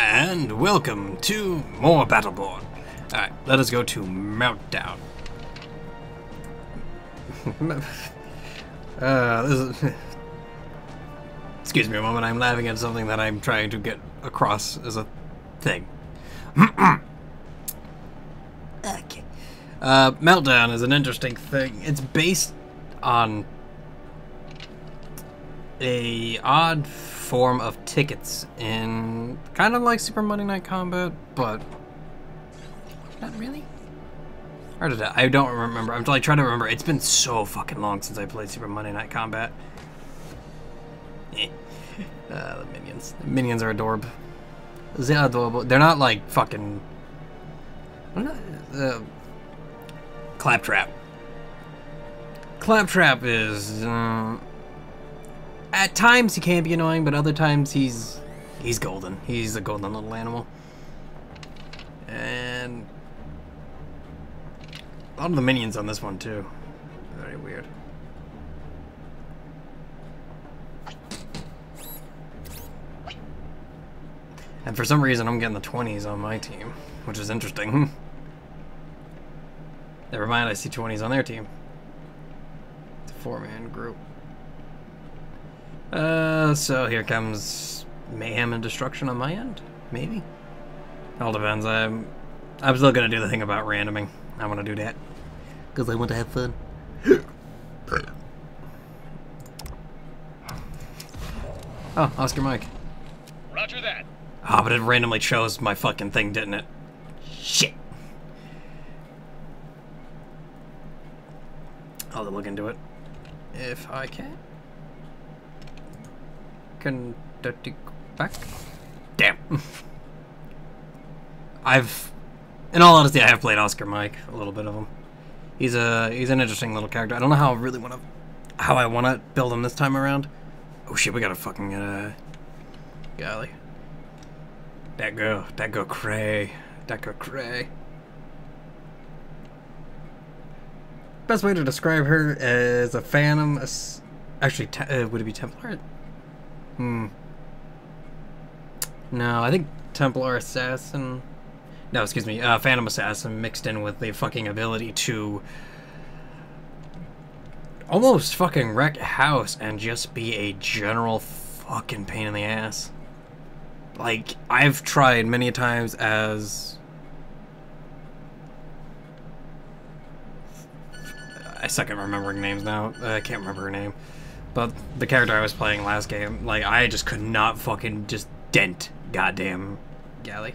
And welcome to more Battleborn. Alright, let us go to Meltdown. uh, this is... Excuse me a moment, I'm laughing at something that I'm trying to get across as a thing. okay. Uh, Meltdown is an interesting thing. It's based on a odd form of tickets in kind of like Super Monday Night Combat, but not really. Or did I? I don't remember. I'm like trying to remember. It's been so fucking long since I played Super Monday Night Combat. Eh. Uh, the minions. The minions are adorable. They're adorable. They're not like fucking. Uh, Claptrap. Claptrap is. Uh, at times he can be annoying, but other times he's he's golden. He's a golden little animal. And a lot of the minions on this one too. Very weird. And for some reason I'm getting the 20s on my team, which is interesting. Never mind, I see 20s on their team. It's a four-man group. Uh, so here comes mayhem and destruction on my end. Maybe. All depends. I'm, I'm still gonna do the thing about randoming. I want to do that because I want to have fun. oh, Oscar Mike. Roger that. Ah, oh, but it randomly chose my fucking thing, didn't it? Shit. I'll look into it if I can. Can back? Damn. I've, in all honesty, I have played Oscar Mike a little bit of him. He's a he's an interesting little character. I don't know how I really want to, how I want to build him this time around. Oh shit, we got a fucking uh, golly. That girl, that girl Cray, that girl Cray. Best way to describe her as a phantom, actually, uh, would it be Templar? Hmm. No, I think Templar Assassin. No, excuse me, uh, Phantom Assassin mixed in with the fucking ability to almost fucking wreck house and just be a general fucking pain in the ass. Like, I've tried many times as... I suck at remembering names now. I can't remember her name. But the character I was playing last game, like, I just could not fucking just dent goddamn Galley.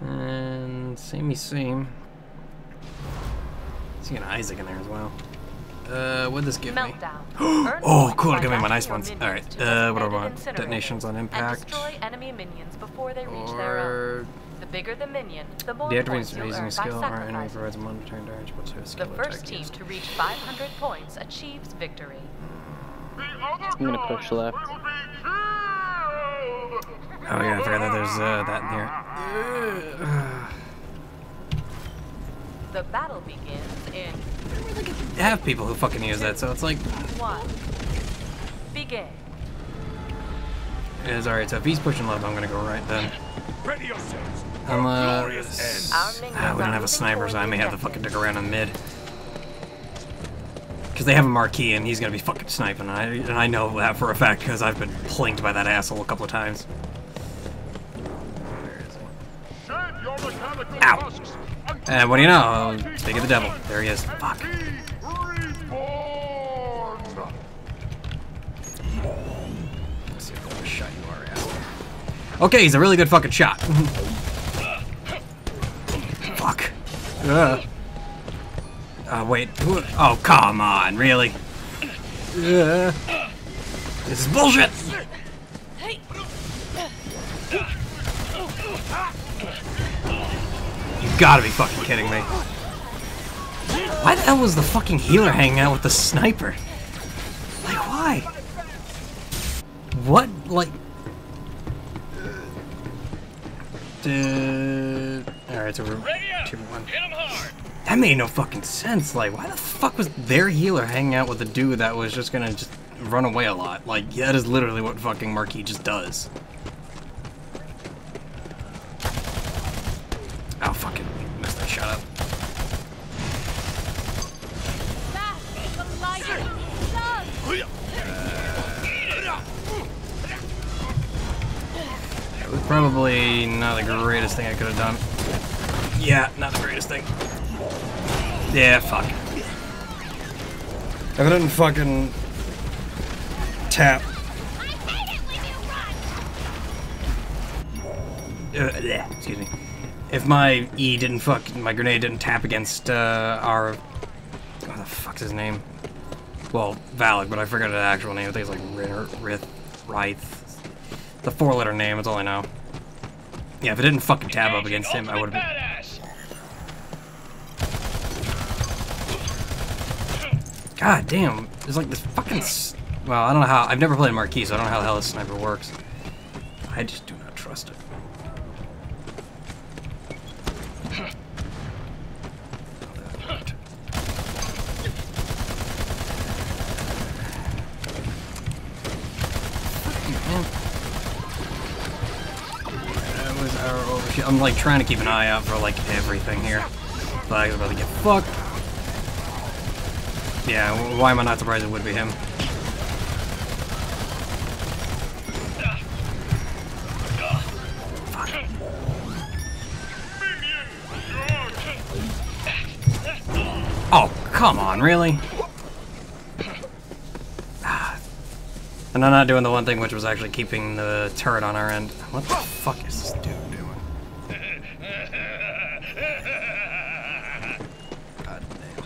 And samey same. Seeing Isaac in there as well. Uh, what'd this give me? oh, cool, give me my nice ones. Alright, uh, what do I want? Detonations on impact. destroy enemy minions before they reach their own. The bigger the minion, the more the points you'll raising earn a skill by or provides a monetary damage but to a skill The first team used. to reach 500 points achieves victory. I'm gonna push left. Oh yeah, I forgot that there's uh, that in here. The battle begins in I have people who fucking use that, so it's like, one. Begin. it's alright, so if he's pushing left, I'm gonna go right then. Ready yourselves. Unless... Our minions Ah, we don't have a moving sniper, toward so I may have to fucking objective. dig around in mid. Because they have a Marquis, and he's gonna be fucking sniping, and I, and I know that for a fact, because I've been plinked by that asshole a couple of times. Where is he? Shed your mechanical Ow. and And what do you know? Speak of the devil. There he is. Fuck. be reborn. Let's see what kind of shot you are, asshole. Okay, he's a really good fucking shot. Uh, wait. Oh, come on, really? Ugh. This is bullshit! You gotta be fucking kidding me. Why the hell was the fucking healer hanging out with the sniper? Like, why? What, like... Uh, Alright, so we're Ready 2-1. Hit 'em hard. That made no fucking sense. Like, why the fuck was their healer hanging out with a dude that was just gonna just run away a lot. Like, that is literally what fucking Marquis just does. Oh, fucking messed that shot up. It was probably not the greatest thing I could have done. Yeah, not the greatest thing. Yeah, fuck. If I didn't fucking tap. Uh, bleh, excuse me. If my E didn't fuck, my grenade didn't tap against uh, our. What the fuck's his name? Well, Valak, but I forgot the actual name. I think it's like Rith, Rith, Ryth. The four letter name, that's all I know. Yeah, if it didn't fucking tab up against him, I would have been. God damn, there's like this fucking. Well, I don't know how. I've never played Marquis, so I don't know how the hell this sniper works. I just do not trust it. I'm like trying to keep an eye out for like everything here. Was about to get fucked. Yeah, why am I not surprised it would be him? Oh, come on, really? Ah. And I'm not doing the one thing which was actually keeping the turret on our end. What the fuck is this dude doing? God damn.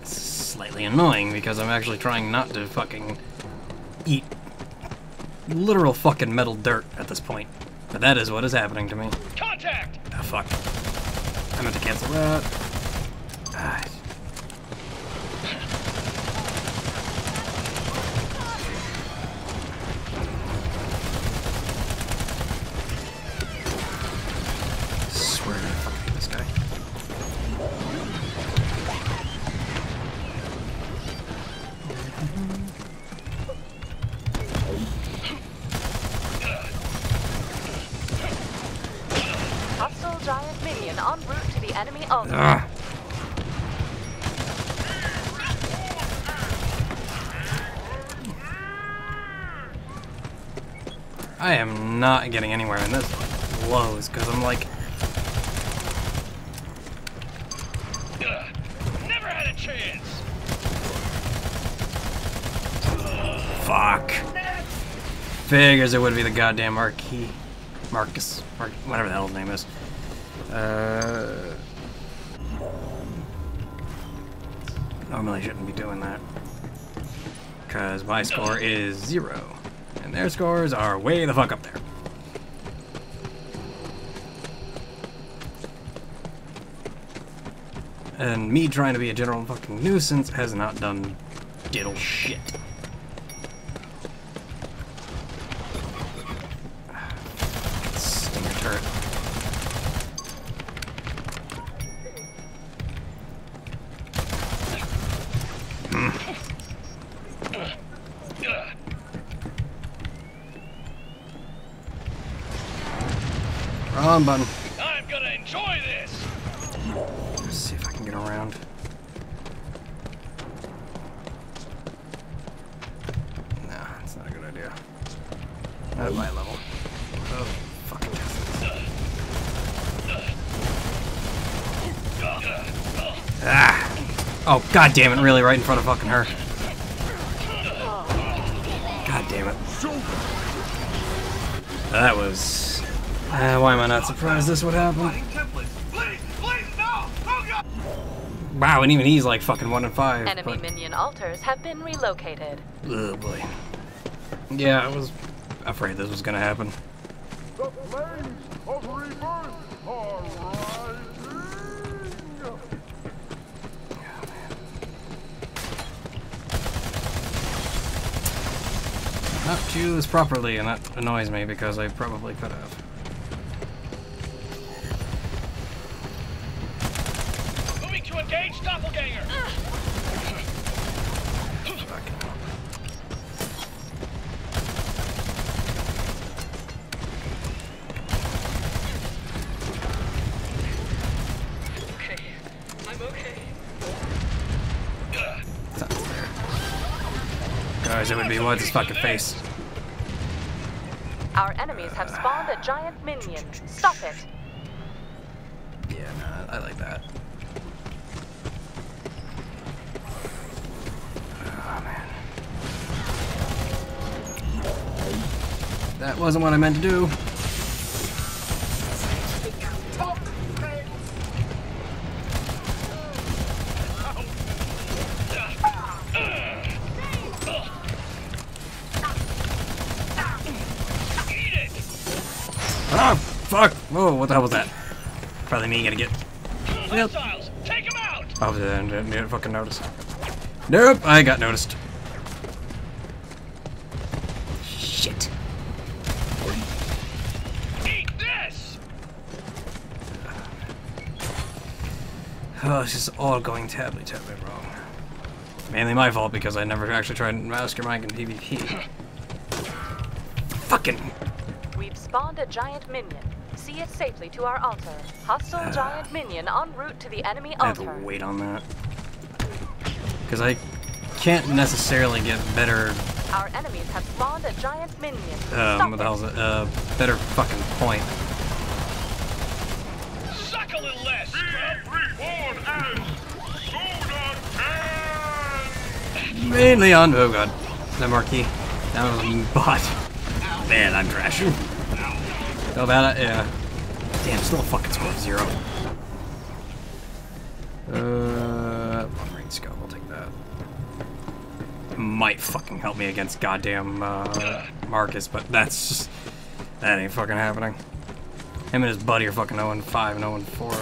This is slightly annoying because I'm actually trying not to fucking eat literal fucking metal dirt at this point. But that is what is happening to me. Contact. Ah, fuck. I meant to cancel that. Hostile giant minion en route to the enemy altar. Ah. I am not getting anywhere in this blows because I'm like, Ugh. Never had a chance. fuck. Figures it would be the goddamn Marquis. Marcus. Mar whatever the hell his name is. Uh. Normally shouldn't be doing that. Because my score is zero. And their scores are way the fuck up there. And me trying to be a general fucking nuisance has not done diddle shit. Wrong button. I'm gonna enjoy this. Let's see if I can get around. No, that's not a good idea. Not at my level. Oh, fucking Ah! Oh, god damn it, really, right in front of fucking her. God damn it. That was... Uh, why am I not surprised this would happen? Please, please, no! God! Wow, and even he's like fucking one in five. Enemy but- minion altars have been relocated. Oh boy. Yeah, I was afraid this was gonna happen. The flames of rebirth are rising. Not do this properly, and that annoys me because I probably could have. Moving to engage doppelganger. Fucking hell. Okay. I'm okay. It's not there. Guys, it would be what's his fucking face. Our enemies have spawned a giant minion. Stop it. Yeah, nah, I like that. That wasn't what I meant to do. Ah, fuck! Whoa, what the hell was that? Probably me gonna get. Hostiles! Take him out! Oh, didn't didn't fucking notice. Nope, I got noticed. Shit. Eat this! Oh, this is all going terribly, terribly wrong. Mainly my fault because I never actually tried Oscar Mike in PvP. Fucking. We've spawned a giant minion. See it safely to our altar. Hostile giant minion en route to the enemy I have to wait on that. Because I can't necessarily get better, Our enemies have spawned a giant minion. um, Stop what the hell's it, uh, better fucking point. Mainly on, oh god, the Marquis. That was a bot. Man, I'm trashing. So bad, I- yeah. Damn, still a fucking score of zero. Uh, long range scope, I'll take that. Might fucking help me against goddamn, uh, Marcus, but that's just, that ain't fucking happening. Him and his buddy are fucking 0 and 5 and 0 and 4.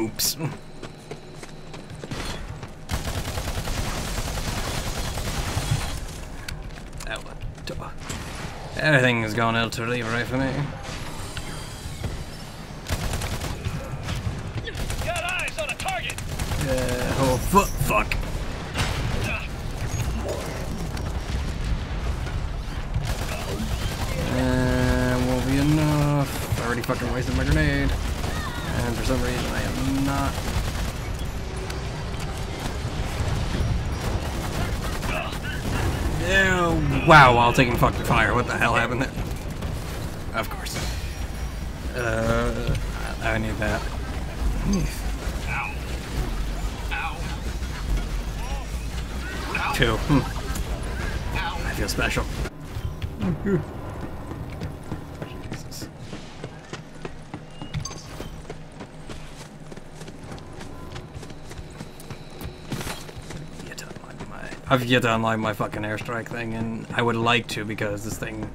Oops. Everything is going out to leave right for me. Got eyes on a target! Uh, oh, fu fuck. And won't be enough. I already fucking wasted my grenade. And for some reason I am not. Wow, while taking fucking fire. What the hell happened there? Of course. Uh, I I need that. Two. Hmm. I feel special. Jesus. Yet to my- I've yet to unlock my fucking airstrike thing, and I would like to because this thing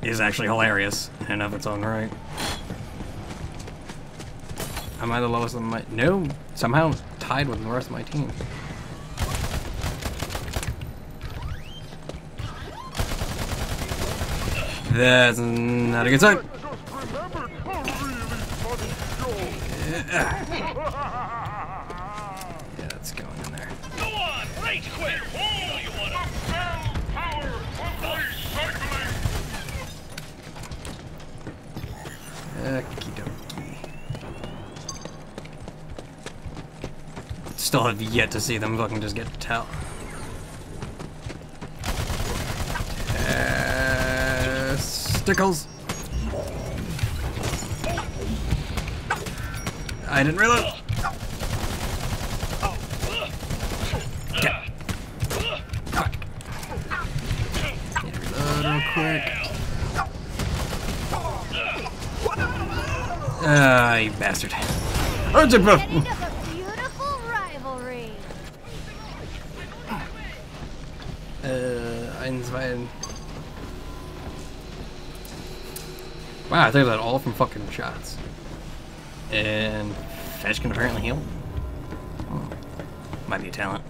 is actually hilarious in of its own right. Am I the lowest of my? No, somehow tied with the rest of my team. That's not a good sign. Yeah, that's going in there. Go on! Rage quit! Okie dokie. Still have yet to see them fucking just get tell. Testicles. I didn't reload real quick. Ah, you bastard. Oh, it's a buff. Ending up a beautiful rivalry. Uh, eins, zwei. Wow, I think that all from fucking shots. And Fetch can apparently heal. Oh, might be a talent.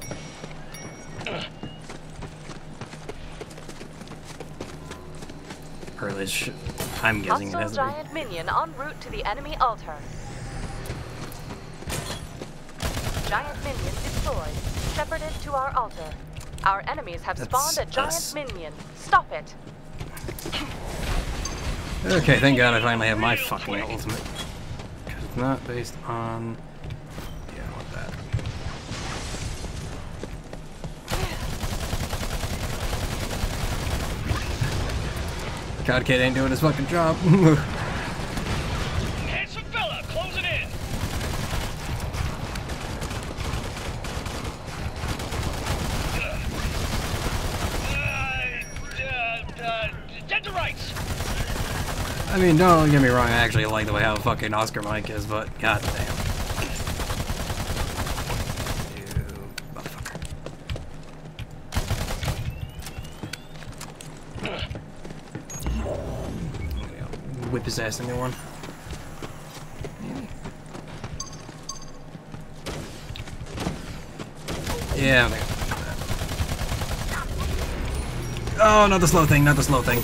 Sh- I'm guessing it Hostile has to be. giant minion en route to the enemy altar. Giant minion deployed. shepherded to our altar. Our enemies have spawned a giant us. minion. Stop it. Okay, thank God I finally have my fucking ultimate. 'Cause it's not based on. Yeah, I want that. God Kid ain't doing his fucking job. Handsome fella, closing in. Uh, uh, uh, dead to rights. I mean, don't get me wrong, I actually like the way how fucking Oscar Mike is, but god damn. Whip his ass into one. Yeah. Oh, not the slow thing, not the slow thing.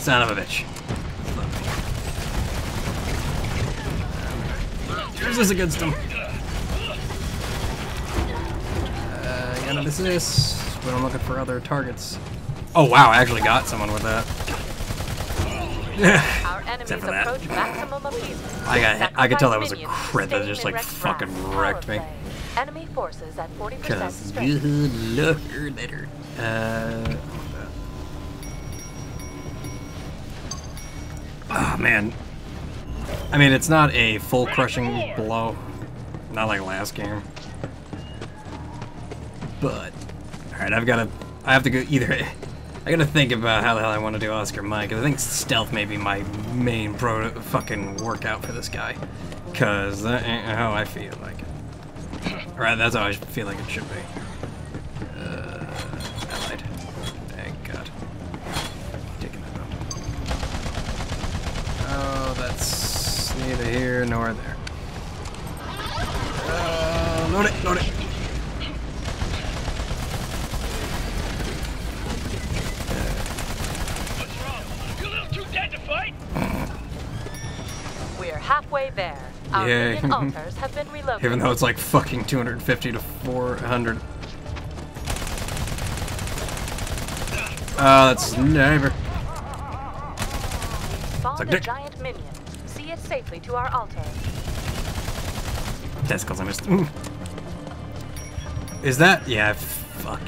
Son of a bitch. Yours is against him. Uh, got an assist, but I'm looking for other targets. Oh wow, I actually got someone with that. Our enemies for that. approach maximum appeasement. I got- I could tell that was a crit that just, like, fucking wrecked me. Enemy forces at 40% Cause good luck later. Uh. Oh man. I mean, it's not a full crushing blow, not like last game. But all right, I've got to. I have to go either. I gotta think about how the hell I want to do Oscar Mike. I think stealth may be my main pro fucking workout for this guy. Cause that ain't how I feel like it. Right, that's how I feel like it should be. Uh, allied. Thank God. Taking that out. Oh, that's neither here nor there. Uh, load it, load it. Our Yay. altars have been relocated. Even though it's like fucking 250 to 400. Oh, ah, that's neighbor. spawned like a dick. giant minion. See it safely to our altar. Testicles, I missed. Ooh. Is that? Yeah, fuck.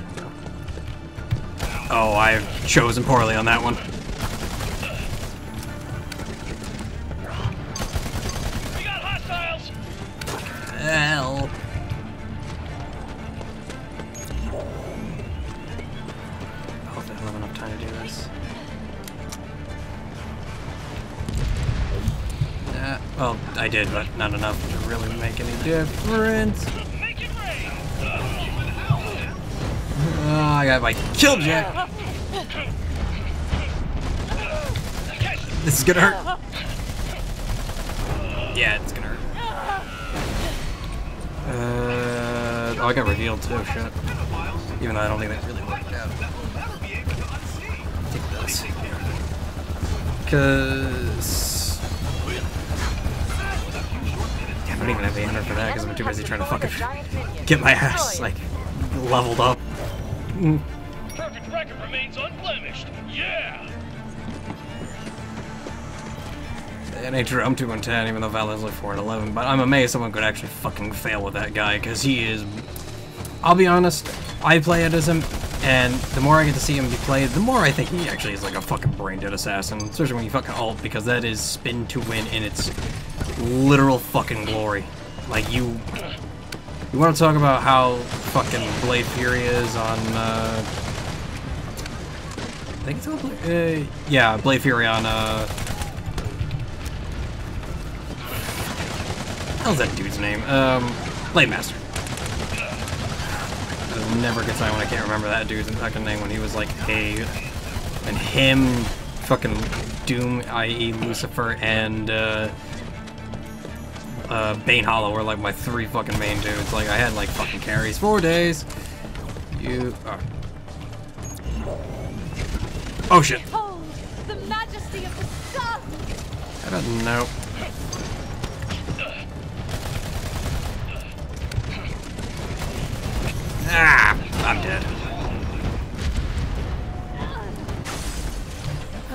Oh, I've chosen poorly on that one. I did, but not enough to really make any difference. Make it rain. Oh, I got my kill jack. This is gonna hurt. Yeah, it's gonna hurt. Uh, oh, I got revealed too. Shit. Even though I don't think that really worked out. Take this. Cause I don't even have 800 for that because I'm too busy trying to fucking get my ass like leveled up. Perfect record remains unblemished. Yeah. And ain't I'm 2 and 10, even though Valor's like 4 and 11. But I'm amazed someone could actually fucking fail with that guy, because he is. I'll be honest, I play it as him, and the more I get to see him be played, the more I think he actually is like a fucking brain dead assassin. Especially when you fucking ult, because that is spin to win in its literal fucking glory. Like, you. You want to talk about how fucking Blade Fury is on. Uh, I think it's on Blade. Uh, yeah, Blade Fury on. Uh, hell's that dude's name? Um, Blade Master. It'll never get time when I can't remember that dude's fucking name when he was like, hey, and him, fucking Doom, i.e. Lucifer, and uh, uh, Bane Hollow were like my three fucking main dudes. Like I had like fucking carries four days. You. Oh, oh shit. Behold the majesty of the sun! I don't know. Ah, I'm dead.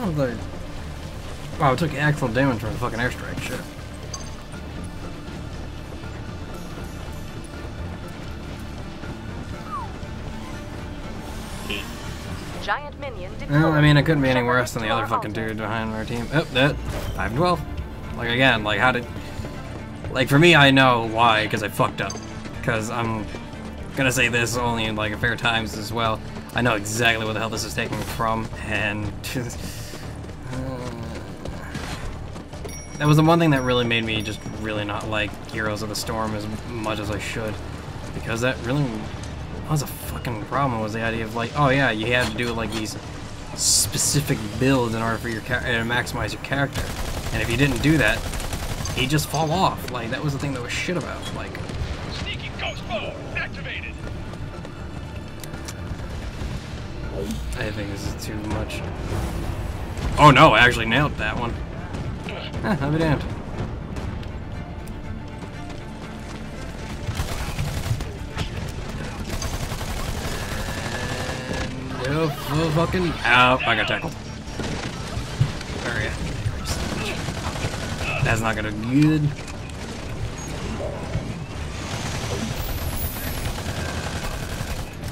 Oh, the... Wow, it took actual damage from the fucking airstrike. Shit. Giant minion deployed. Well, I mean, it couldn't be any worse than the other fucking dude behind our team. Oh, that 5 12. Like again, like how did like for me I know why because I fucked up. Cuz I'm gonna say this only in like a fair times as well. I know exactly what the hell this is taking from and uh, That was the one thing that really made me just really not like Heroes of the Storm as much as I should. Because that really was a fucking problem was the idea of like, oh yeah, you had to do like these specific builds in order for your char- uh, to maximize your character. And if you didn't do that, he'd just fall off. Like that was the thing that was shit about. Like Sneaky ghost mode activated. I think this is too much. Oh no, I actually nailed that one. Huh, I'll be damned. Oh, oh, fucking. Ow, I got tackled. Alright. That's not gonna be good.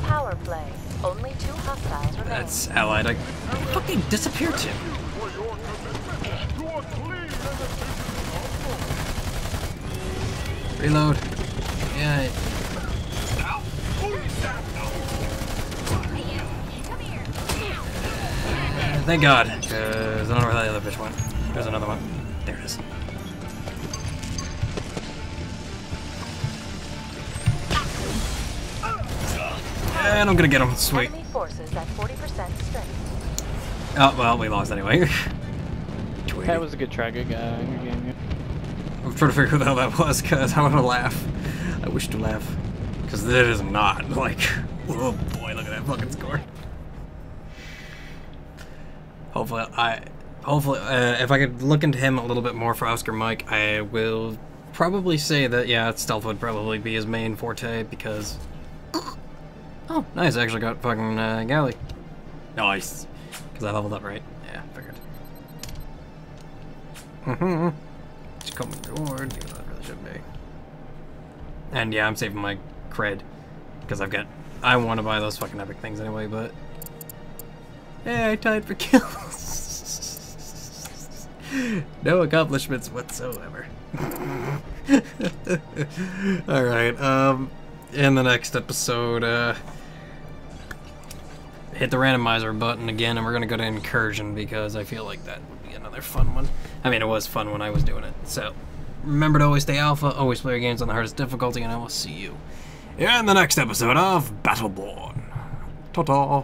Power play. Only two hostiles remain. That's allied. I fucking disappeared to. For your Thank God, because I don't know where the other bitch went. There's another one. There it is. And I'm gonna get him. Sweet. Enemy forces at 40% strength. Oh, well, we lost anyway. That was a good try, good guy. Good game. I'm trying to figure out who the hell that was, because I want to laugh. I wish to laugh. Because that is not, like... Oh boy, look at that fucking score. Hopefully, I... Hopefully, uh, if I could look into him a little bit more for Oscar Mike, I will probably say that, yeah, stealth would probably be his main forte, because... Oh, nice, I actually got fucking uh, Galley. Nice. Because I leveled up, right? Yeah, figured. Mm-hmm. It's coming forward, even though it really should be. And yeah, I'm saving my cred. Because I've got... I want to buy those fucking epic things anyway, but... Hey, I tied for kills. no accomplishments whatsoever. Alright, um... In the next episode, uh... Hit the randomizer button again, and we're gonna go to Incursion, because I feel like that would be another fun one. I mean, it was fun when I was doing it, so... Remember to always stay alpha, always play your games on the hardest difficulty, and I will see you in the next episode of Battleborn. Ta-ta!